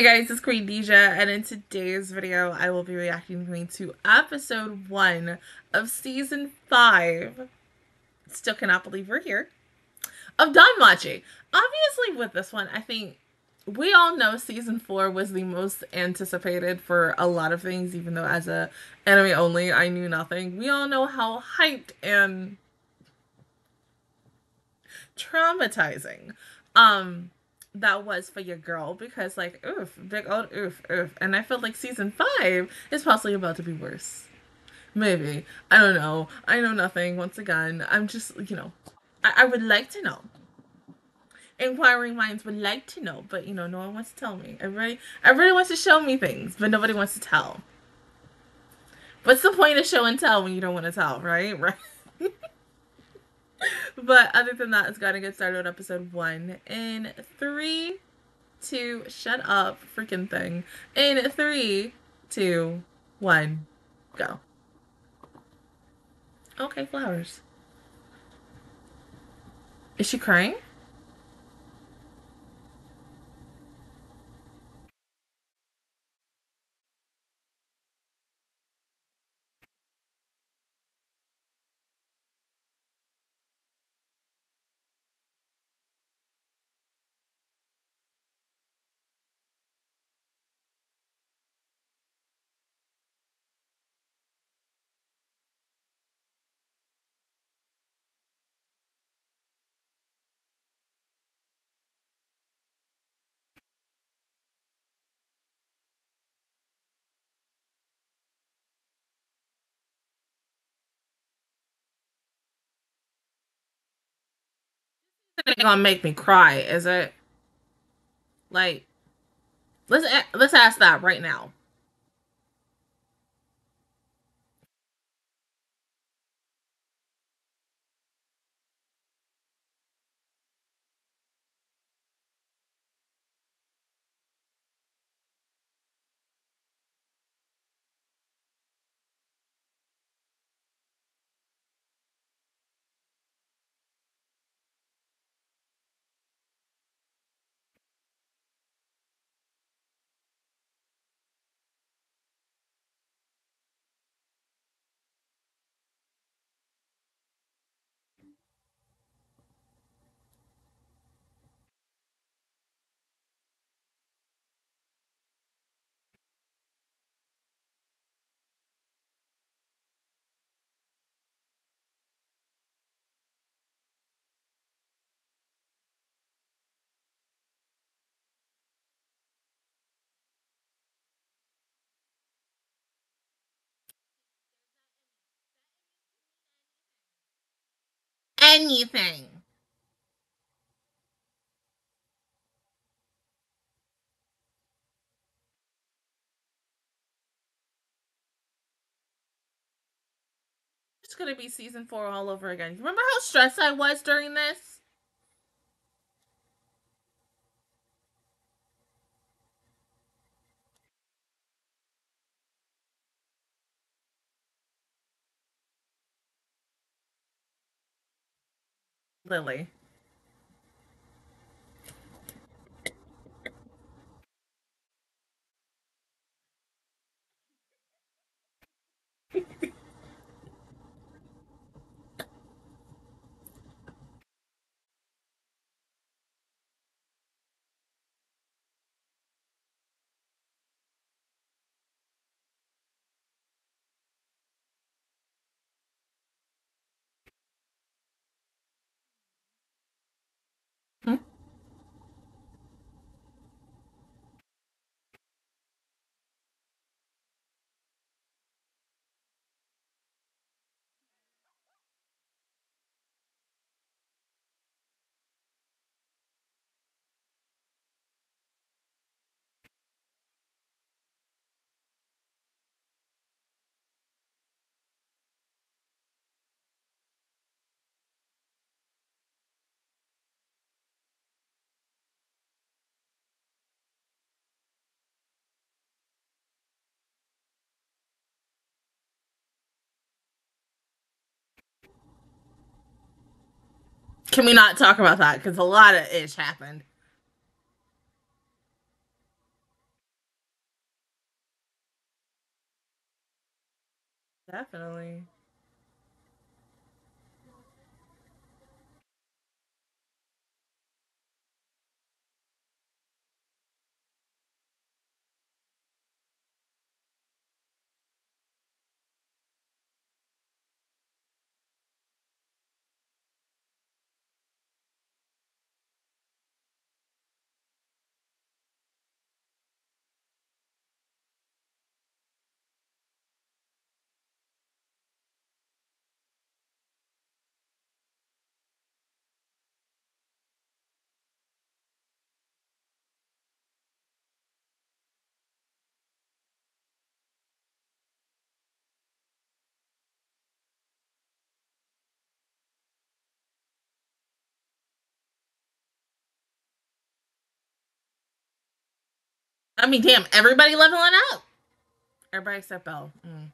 Hey guys, it's Queendija, and in today's video, I will be reacting to episode one of season five. Still cannot believe we're here. Of Danmachi. Obviously, with this one, I think we all know season four was the most anticipated for a lot of things, even though as a anime only, I knew nothing. We all know how hyped and traumatizing um that was for your girl because like oof big old oof oof. And i feel like season five is possibly about to be worse. Maybe. I don't know. I know nothing once again. I'm just you know i, I would like to know. Inquiring minds would like to know but you know no one wants to tell me. Everybody everybody wants to show me things but nobody wants to tell. What's the point of show and tell when you don't want to tell right? Right but other than that, it's got to get started on episode one in three, two, shut up, freaking thing. In three, two, one, go. Okay, flowers. Is she crying? Gonna make me cry, is it? Like, let's let's ask that right now. Anything. It's gonna be season four all over again. Remember how stressed I was during this? Lily. Can we not talk about that? Because a lot of ish happened. Definitely. I mean, damn, everybody leveling up. Everybody except Bell. Mm.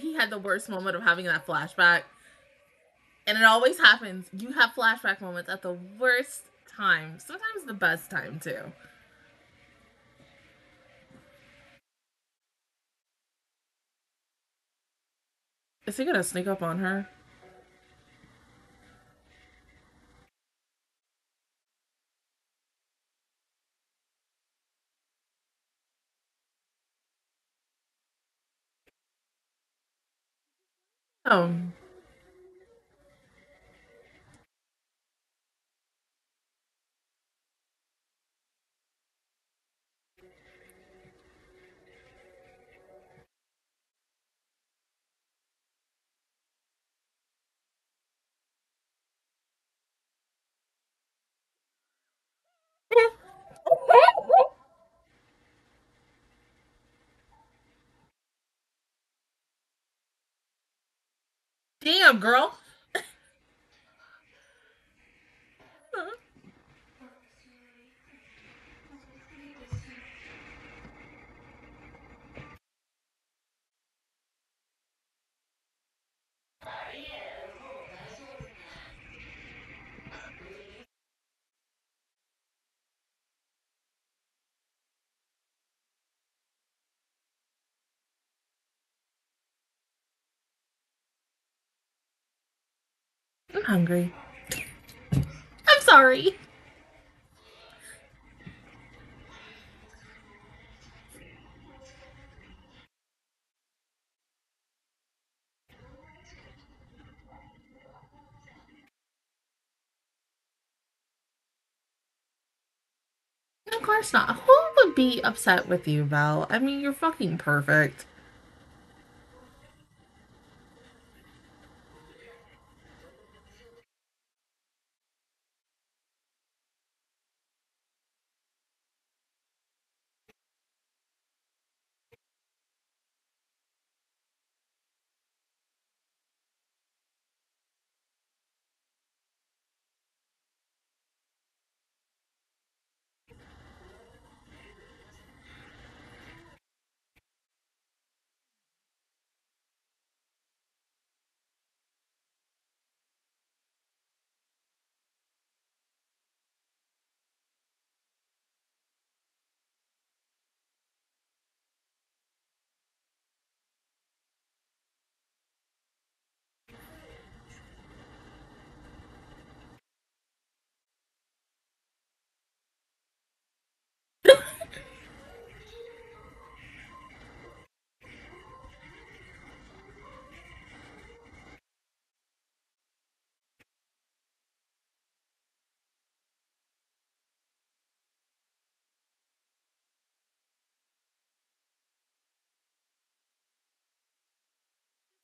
He had the worst moment of having that flashback. And it always happens. You have flashback moments at the worst time. Sometimes the best time, too. Is he gonna sneak up on her? Oh. Damn, girl. I'm hungry. I'm sorry. Of course not. Who would be upset with you, Val? I mean, you're fucking perfect.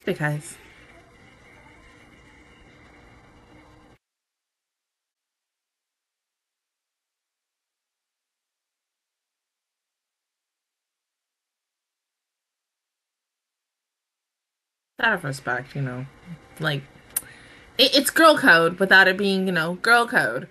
Because. Out of respect, you know. Like, it, it's girl code without it being, you know, girl code.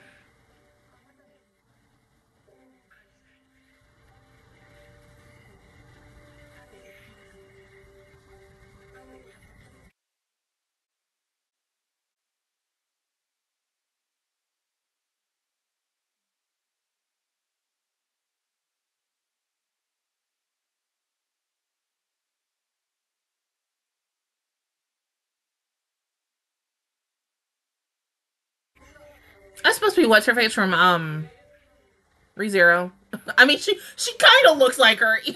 That's supposed to be what's her face from um ReZero. I mean, she she kind of looks like her.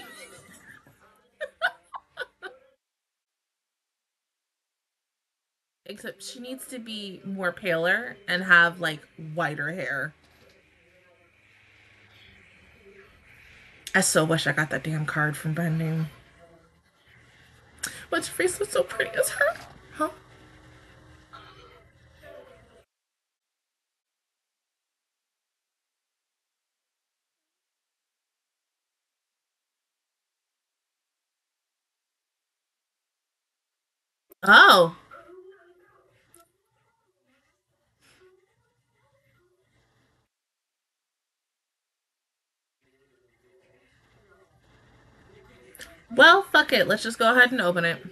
Except she needs to be more paler and have like whiter hair. I so wish I got that damn card from Bending. What's her face looks so pretty as her? Oh. Well, fuck it. Let's just go ahead and open it.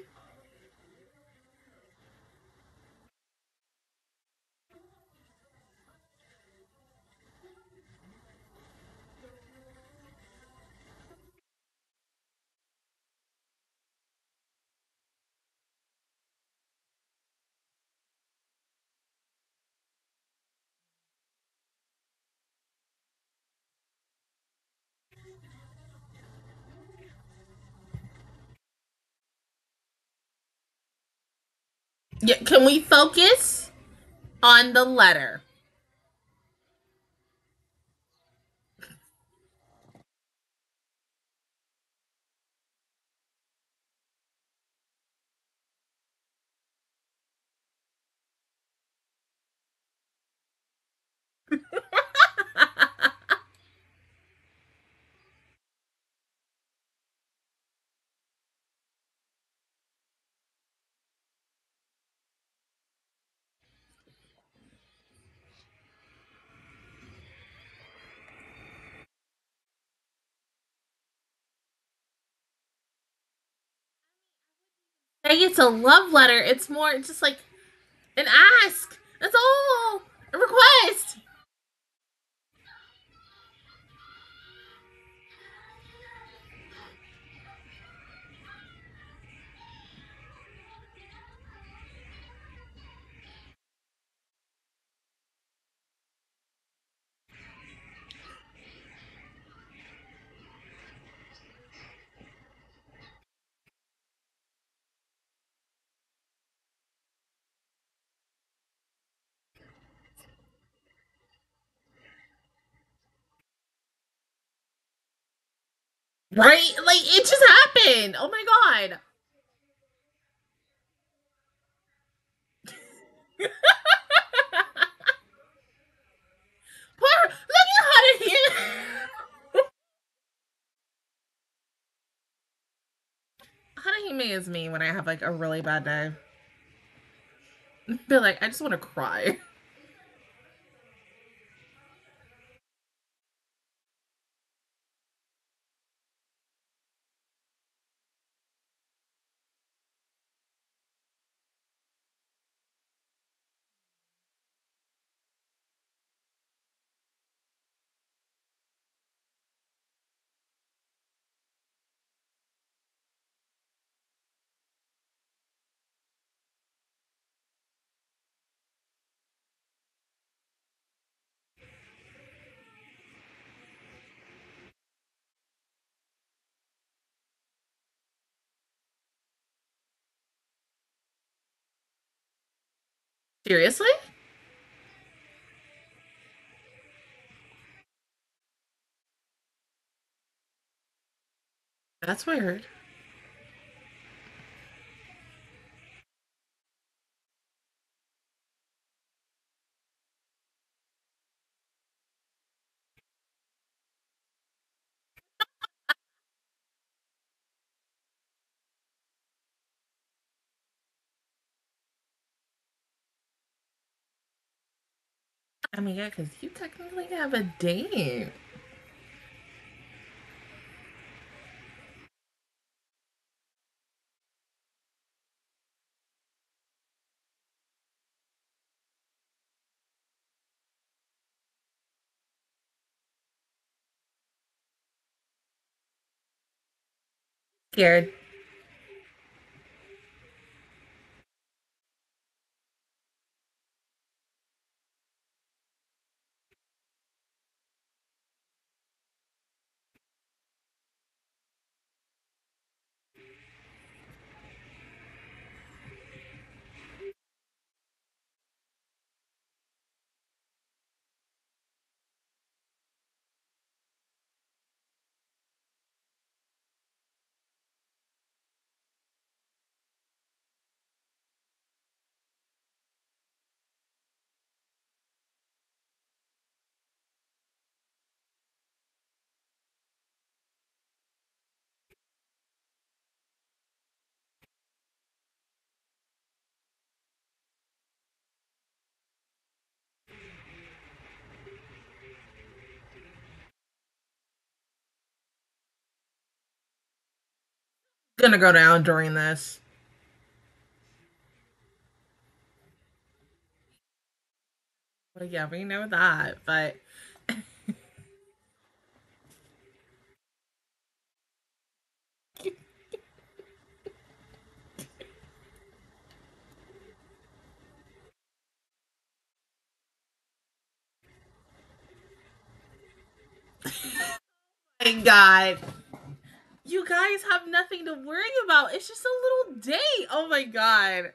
Yeah, can we focus on the letter? Hey, it's a love letter. It's more just like an ask. That's all. A request. Right? Like it just happened. Oh my god. Poor, look at how he Haruhime is me when I have like a really bad day. Be like, I just want to cry. Seriously? That's weird. I mean, yeah, because you technically have a date. Scared. Gonna go down during this. Well, yeah, we know that, but oh my God. You guys have nothing to worry about. It's just a little date. Oh my God.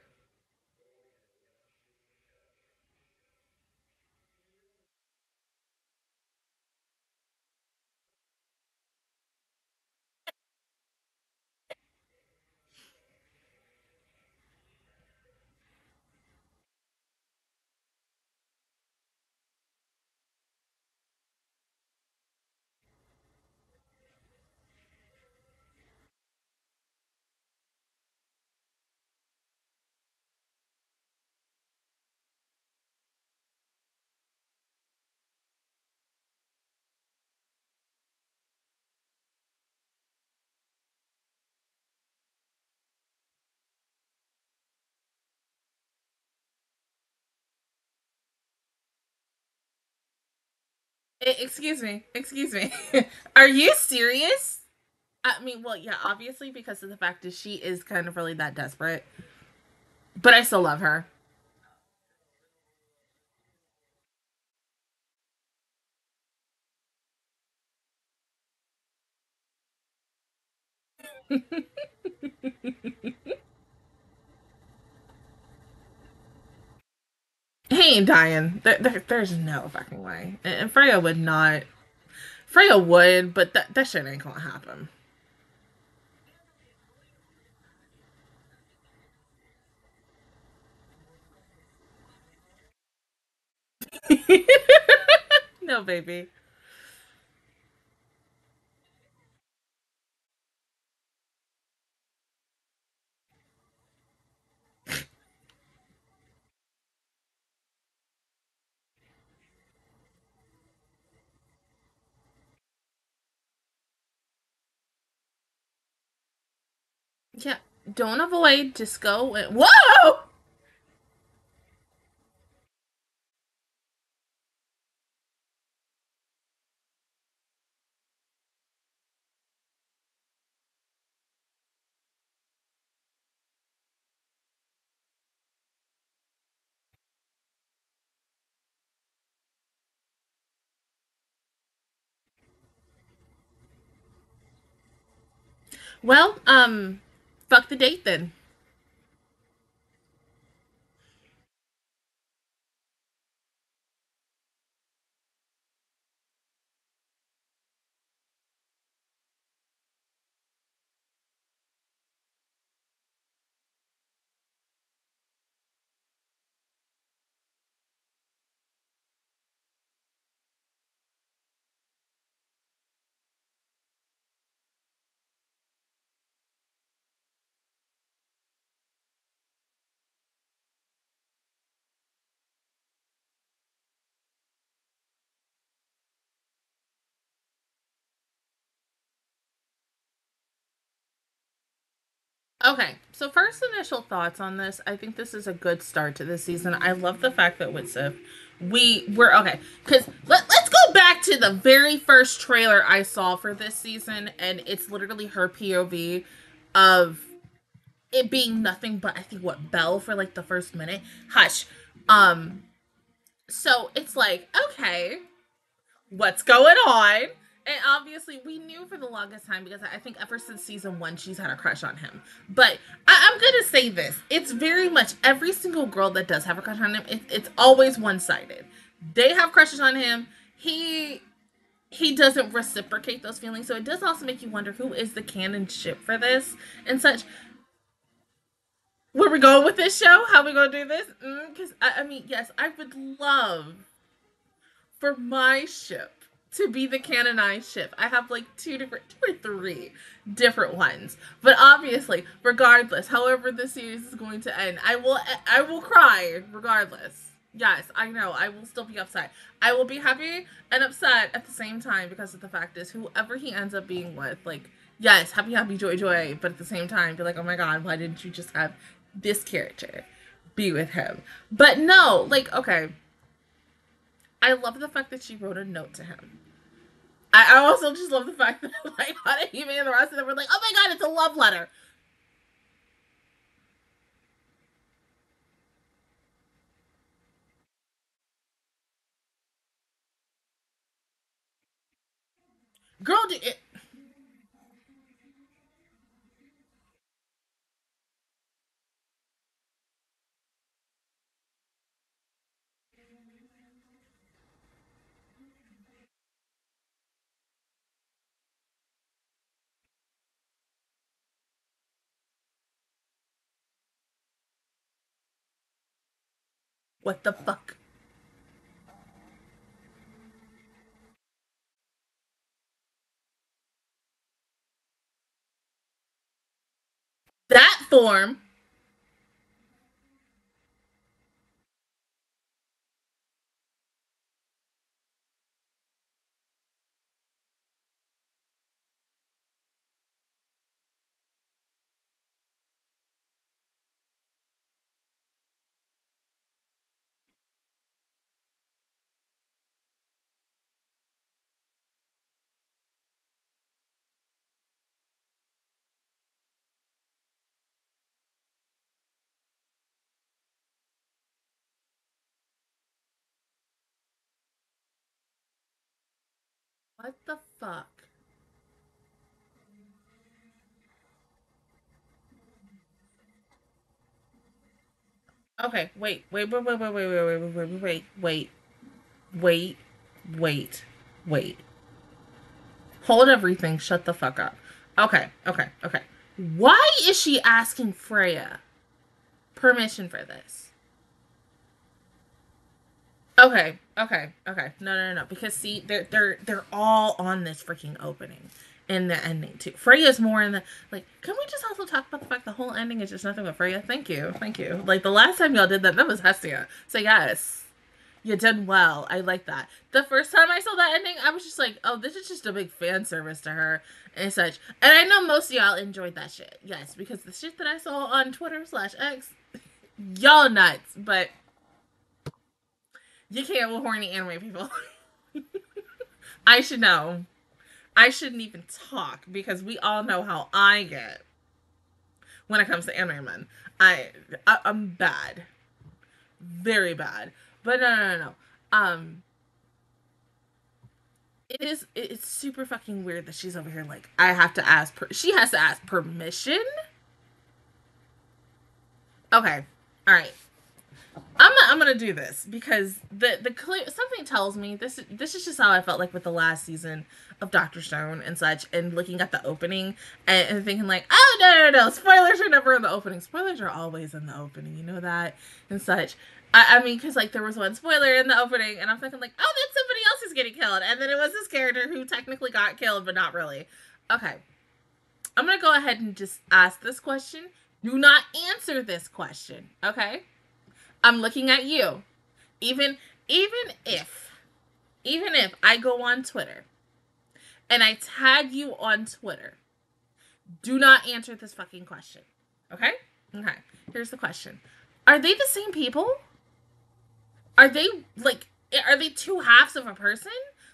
Eh, excuse me. Excuse me. Are you serious? I mean, well, yeah, obviously because of the fact that she is kind of really that desperate. But I still love her. he ain't dying. There, there, there's no fucking way. And Freya would not. Freya would, but that that shit ain't gonna happen. no, baby. Yeah, don't avoid. Just go. And... Whoa! Well, um, fuck the date then. Okay, so first initial thoughts on this. I think this is a good start to the season. I love the fact that with Syr, we were okay because let, let's go back to the very first trailer I saw for this season, and it's literally her POV of it being nothing but I think what Bell for like the first minute. Hush. Um, so it's like okay, what's going on? And obviously we knew for the longest time because I think ever since season one she's had a crush on him. But I, am gonna say this: it's very much every single girl that does have a crush on him. It, it's always one sided. They have crushes on him. He he doesn't reciprocate those feelings. So it does also make you wonder who is the canon ship for this and such. Where we going with this show? How we gonna do this? Because mm, I, I mean, yes, I would love for my ship to be the canonized ship. I have like two different, two or three different ones. But obviously, regardless, however the series is going to end, I will, I will cry regardless. Yes, I know. I will still be upset. I will be happy and upset at the same time because of the fact is whoever he ends up being with, like, yes, happy, happy, joy, joy, but at the same time, be like, oh my god, why didn't you just have this character be with him? But no, like, okay. I love the fact that she wrote a note to him. I, I also just love the fact that like Hana and the rest of them were like, oh my god, it's a love letter. Girl, did it. What the fuck? That form What the fuck? Okay, wait, wait, wait, wait, wait, wait, wait, wait, wait, wait, wait, wait, wait, wait. Hold everything. Shut the fuck up. Okay, okay, okay. Why is she asking Freya permission for this? Okay, okay, okay. No, no, no. Because see, they're they're they're all on this freaking opening in the ending too. Freya's more in the like. Can we just also talk about the fact the whole ending is just nothing but Freya? Thank you, thank you. Like the last time y'all did that, that was Hestia. So yes, you did well. I like that. The first time I saw that ending, I was just like, oh, this is just a big fan service to her and such. And I know most of y'all enjoyed that shit. Yes, because the shit that I saw on Twitter slash X, y'all nuts. But you can't with horny anime people. I should know. I shouldn't even talk because we all know how I get when it comes to anime men. I, I am bad, very bad. But no, no, no, no. Um, it is. It's super fucking weird that she's over here. Like, I have to ask. Per- she has to ask permission. Okay. All right. I'm I'm gonna do this because the the clear something tells me this this is just how I felt like with the last season of Doctor Stone and such, and looking at the opening and, and thinking like, oh no no no, spoilers are never in the opening. Spoilers are always in the opening, you know that and such. I, I mean, because like there was one spoiler in the opening, and I'm thinking like, oh, then somebody else is getting killed, and then it was this character who technically got killed, but not really. Okay, I'm gonna go ahead and just ask this question. Do not answer this question, okay? I'm looking at you. Even even if even if I go on Twitter and I tag you on Twitter, do not answer this fucking question. Okay? Okay. Here's the question. Are they the same people? Are they like are they two halves of a person?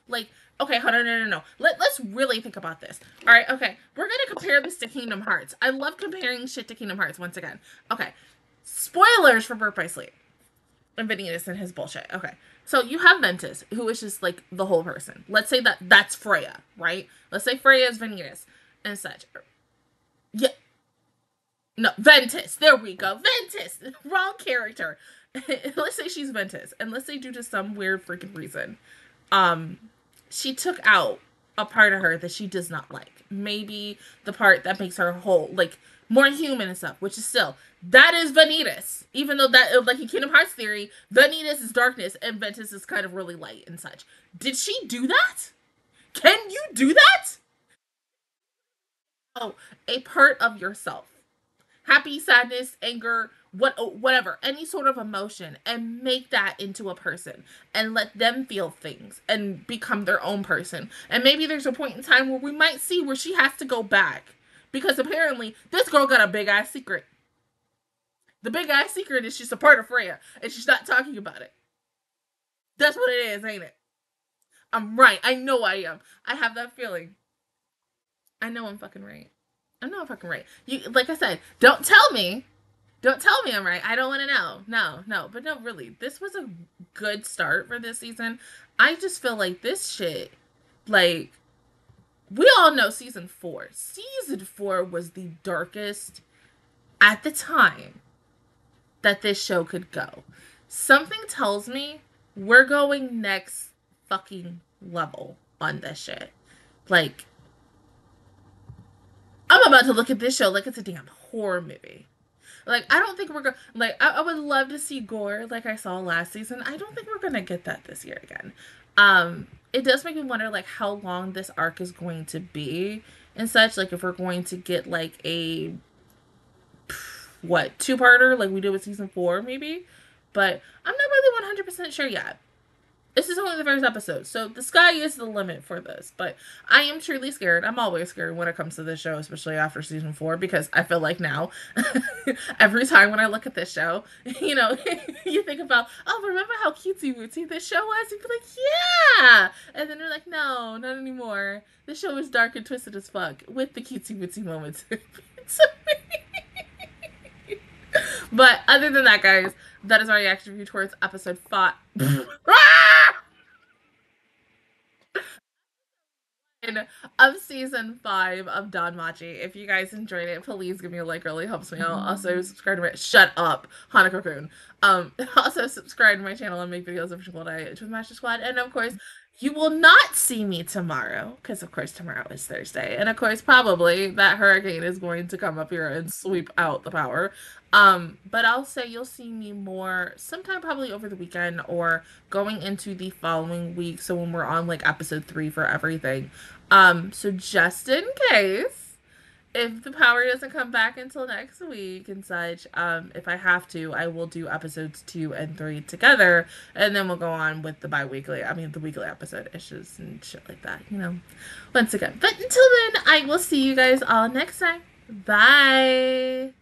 Like, okay, hold on, no, no, no. Let, let's really think about this. All right, okay. We're going to compare this to Kingdom Hearts. I love comparing shit to Kingdom Hearts once again. Okay. Spoilers for Birth by Sleep. And Vanitas and his bullshit. Okay. So you have Ventus, who is just like the whole person. Let's say that that's Freya, right? Let's say Freya is Vanitas and such. Yeah. No, Ventus. There we go. Ventus. Wrong character. let's say she's Ventus, and let's say due to some weird freaking reason, um, she took out a part of her that she does not like. Maybe the part that makes her whole, like more human and stuff, which is still that is Vanitas. Even though that, like in Kingdom Hearts theory, Vanitas is darkness and Ventus is kind of really light and such. Did she do that? Can you do that? Oh, a part of yourself. Happy, sadness, anger, what oh, whatever any sort of emotion and make that into a person and let them feel things and become their own person and maybe there's a point in time where we might see where she has to go back because apparently this girl got a big ass secret. The big ass secret is she's a part of freya and she's not talking about it. That's what it is ain't it? I'm right. I know i am. I have that feeling. I know i'm fucking right. I know i'm fucking right. You like i said don't tell me. Don't tell me I'm right. I don't want to know. No, no. But no, really, this was a good start for this season. I just feel like this shit, like, we all know season four. Season four was the darkest at the time that this show could go. Something tells me we're going next fucking level on this shit. Like, I'm about to look at this show like it's a damn horror movie. Like I don't think we're gonna like I, I would love to see gore like I saw last season. I don't think we're gonna get that this year again. Um, it does make me wonder like how long this arc is going to be and such. Like if we're going to get like a what two parter like we did with season four maybe, but I'm not really 100 percent sure yet this is only the first episode, so the sky is the limit for this. But I am truly scared. I'm always scared when it comes to this show, especially after season four, because I feel like now, every time when I look at this show, you know, you think about, oh, remember how cutesy wootsy this show was? You'd be like, yeah, and then you're like, no, not anymore. This show is dark and twisted as fuck with the cutesy wootsy moments. but other than that, guys, that is our reaction review towards episode five. Ah! Of season five of DanMachi. If you guys enjoyed it, please give me a like. Really helps me out. Also, subscribe to my shut up, Hanukkah Cocoon. Um, also subscribe to my channel and make videos of Triple Night with Master Squad. And of course, you will not see me tomorrow because, of course, tomorrow is Thursday, and of course, probably that hurricane is going to come up here and sweep out the power. Um, but I'll say you'll see me more sometime probably over the weekend or going into the following week. So when we're on like episode three for everything. Um, so just in case, if the power doesn't come back until next week and such, um, if I have to, I will do episodes two and three together, and then we'll go on with the bi-weekly. I mean, the weekly episode issues and shit like that. You know, once again. But until then, I will see you guys all next time. Bye.